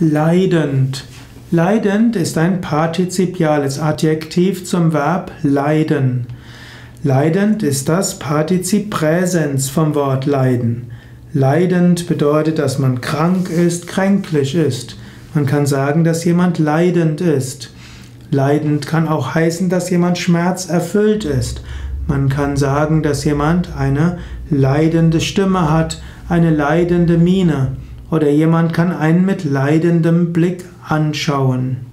Leidend. Leidend ist ein partizipiales Adjektiv zum Verb leiden. Leidend ist das Partizip Präsens vom Wort leiden. Leidend bedeutet, dass man krank ist, kränklich ist. Man kann sagen, dass jemand leidend ist. Leidend kann auch heißen, dass jemand schmerzerfüllt ist. Man kann sagen, dass jemand eine leidende Stimme hat, eine leidende Miene oder jemand kann einen mit leidendem Blick anschauen.